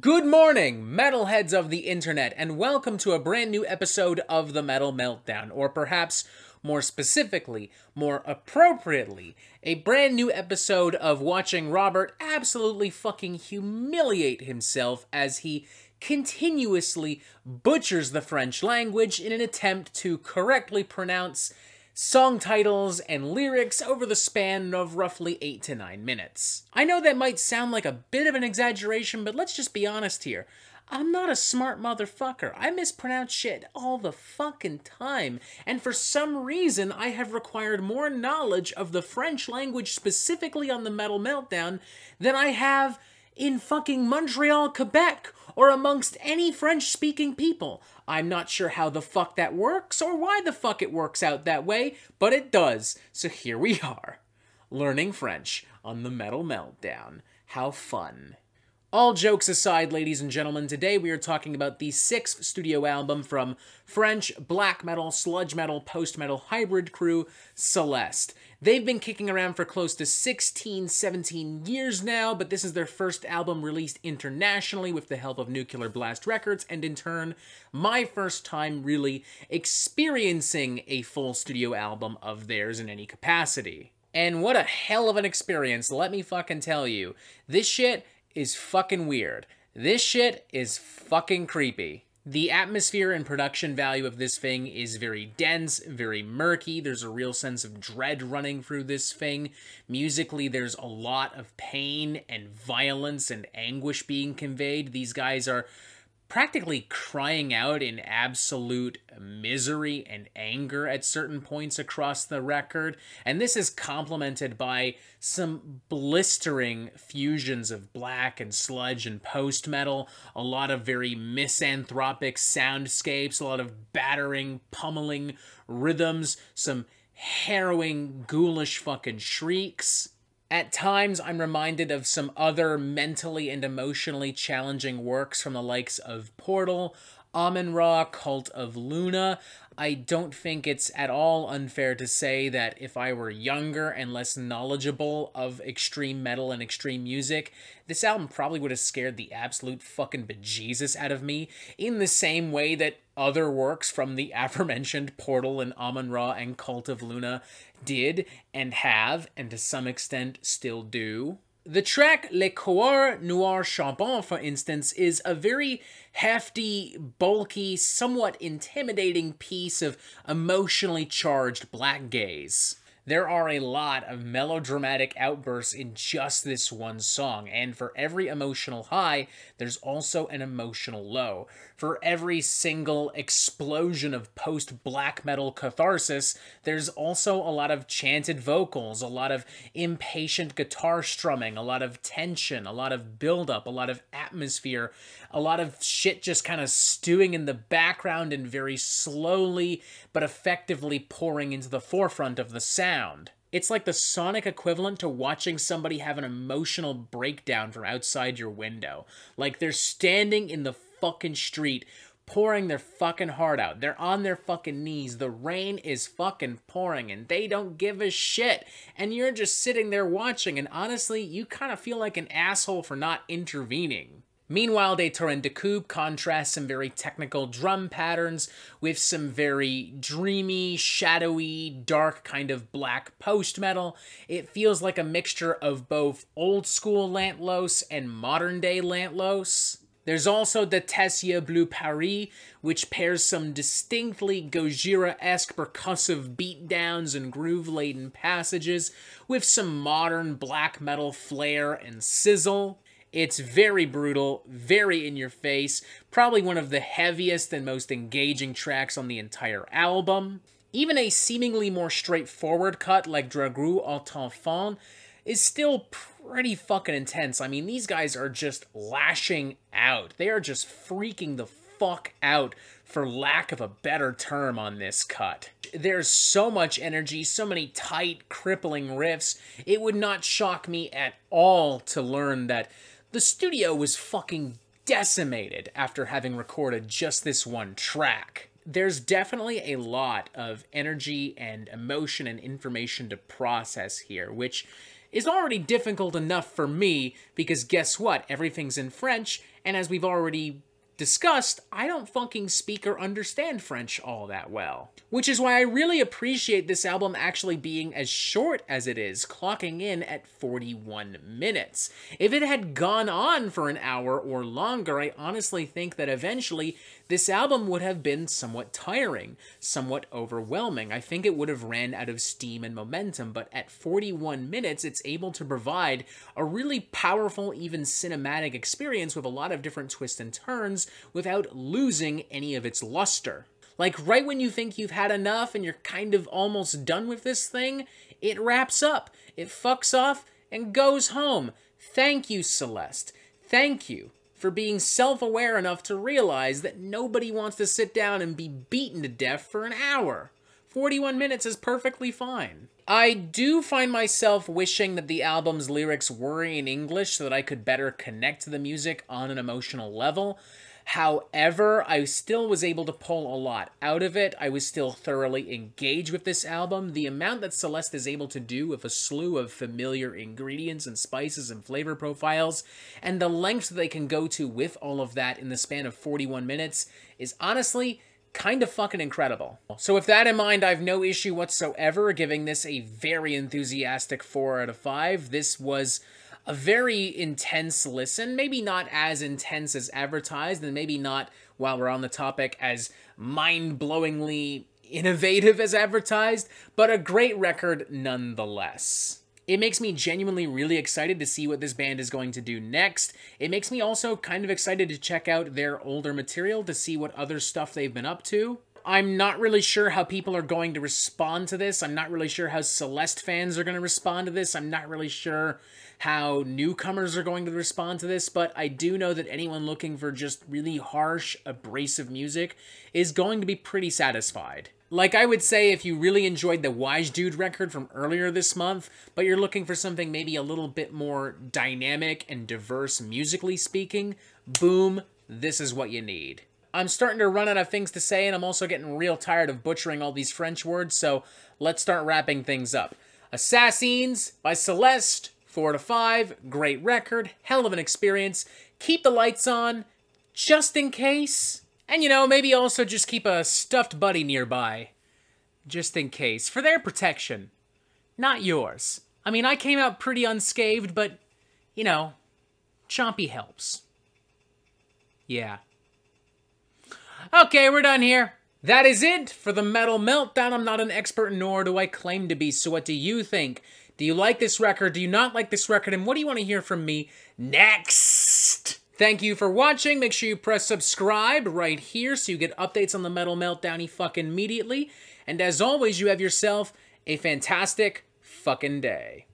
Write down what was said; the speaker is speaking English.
Good morning, metalheads of the internet, and welcome to a brand new episode of the Metal Meltdown, or perhaps more specifically, more appropriately, a brand new episode of watching Robert absolutely fucking humiliate himself as he continuously butchers the French language in an attempt to correctly pronounce song titles and lyrics over the span of roughly 8 to 9 minutes. I know that might sound like a bit of an exaggeration, but let's just be honest here. I'm not a smart motherfucker. I mispronounce shit all the fucking time. And for some reason, I have required more knowledge of the French language specifically on the Metal Meltdown than I have in fucking Montreal, Quebec, or amongst any French speaking people. I'm not sure how the fuck that works or why the fuck it works out that way, but it does. So here we are, learning French on the Metal Meltdown. How fun. All jokes aside, ladies and gentlemen, today we are talking about the sixth studio album from French black metal, sludge metal, post metal hybrid crew, Celeste. They've been kicking around for close to 16, 17 years now, but this is their first album released internationally with the help of Nuclear Blast Records, and in turn, my first time really experiencing a full studio album of theirs in any capacity. And what a hell of an experience, let me fucking tell you. This shit is fucking weird. This shit is fucking creepy. The atmosphere and production value of this thing is very dense, very murky. There's a real sense of dread running through this thing. Musically, there's a lot of pain and violence and anguish being conveyed. These guys are practically crying out in absolute misery and anger at certain points across the record. And this is complemented by some blistering fusions of black and sludge and post metal, a lot of very misanthropic soundscapes, a lot of battering, pummeling rhythms, some harrowing, ghoulish fucking shrieks. At times, I'm reminded of some other mentally and emotionally challenging works from the likes of Portal, Amenra, Cult of Luna. I don't think it's at all unfair to say that if I were younger and less knowledgeable of extreme metal and extreme music, this album probably would have scared the absolute fucking bejesus out of me in the same way that other works from the aforementioned Portal and Amenra and Cult of Luna did and have, and to some extent still do. The track Le Coeur Noir Charbon, for instance, is a very hefty, bulky, somewhat intimidating piece of emotionally charged black gaze. There are a lot of melodramatic outbursts in just this one song, and for every emotional high, there's also an emotional low. For every single explosion of post black metal catharsis, there's also a lot of chanted vocals, a lot of impatient guitar strumming, a lot of tension, a lot of buildup, a lot of atmosphere, a lot of shit just kind of stewing in the background and very slowly but effectively pouring into the forefront of the sound. It's like the sonic equivalent to watching somebody have an emotional breakdown from outside your window. Like they're standing in the fucking street pouring their fucking heart out. They're on their fucking knees. The rain is fucking pouring and they don't give a shit. And you're just sitting there watching and honestly, you kind of feel like an asshole for not intervening. Meanwhile, Des Torrents De Coups contrasts some very technical drum patterns with some very dreamy, shadowy, dark kind of black post metal. It feels like a mixture of both old school Lantlôs and modern day Lantlôs. There's also the Tes Yeux Bleus Perles, which pairs some distinctly Gojira-esque percussive beatdowns and groove-laden passages with some modern black metal flair and sizzle. It's very brutal, very in your face, probably one of the heaviest and most engaging tracks on the entire album. Even a seemingly more straightforward cut like Dragou Aut Enfant is still pretty fucking intense. I mean, these guys are just lashing out. They are just freaking the fuck out, for lack of a better term, on this cut. There's so much energy, so many tight, crippling riffs. It would not shock me at all to learn that the studio was fucking decimated after having recorded just this one track. There's definitely a lot of energy and emotion and information to process here, which is already difficult enough for me because guess what? Everything's in French, and as we've already discussed, I don't fucking speak or understand French all that well. Which is why I really appreciate this album actually being as short as it is, clocking in at 41 minutes. If it had gone on for an hour or longer, I honestly think that eventually this album would have been somewhat tiring, somewhat overwhelming. I think it would have ran out of steam and momentum, but at 41 minutes, it's able to provide a really powerful, even cinematic experience with a lot of different twists and turns without losing any of its luster. Like, right when you think you've had enough and you're kind of almost done with this thing, it wraps up, it fucks off, and goes home. Thank you, Celeste. Thank you for being self-aware enough to realize that nobody wants to sit down and be beaten to death for an hour. 41 minutes is perfectly fine. I do find myself wishing that the album's lyrics were in English so that I could better connect to the music on an emotional level. However, I still was able to pull a lot out of it. I was still thoroughly engaged with this album. The amount that Celeste is able to do with a slew of familiar ingredients and spices and flavor profiles, and the lengths they can go to with all of that in the span of 41 minutes is honestly kind of fucking incredible. So with that in mind, I've no issue whatsoever giving this a very enthusiastic 4 out of 5. This was a very intense listen, maybe not as intense as advertised, and maybe not, while we're on the topic, as mind-blowingly innovative as advertised, but a great record nonetheless. It makes me genuinely really excited to see what this band is going to do next. It makes me also kind of excited to check out their older material to see what other stuff they've been up to. I'm not really sure how people are going to respond to this. I'm not really sure how Celeste fans are going to respond to this. I'm not really sure how newcomers are going to respond to this, but I do know that anyone looking for just really harsh, abrasive music is going to be pretty satisfied. Like I would say if you really enjoyed the Wiegedood record from earlier this month, but you're looking for something maybe a little bit more dynamic and diverse musically speaking, boom, this is what you need. I'm starting to run out of things to say, and I'm also getting real tired of butchering all these French words, so let's start wrapping things up. Assassine(s) by Celeste, 4 to 5, great record, hell of an experience. Keep the lights on, just in case. And you know, maybe also just keep a stuffed buddy nearby. Just in case, for their protection. Not yours. I mean, I came out pretty unscathed, but, you know, Chompy helps. Yeah. Okay, we're done here. That is it for the Metal Meltdown. I'm not an expert, nor do I claim to be. So what do you think? Do you like this record? Do you not like this record? And what do you want to hear from me next? Thank you for watching. Make sure you press subscribe right here so you get updates on the Metal Meltdown fucking immediately. And as always, you have yourself a fantastic fucking day.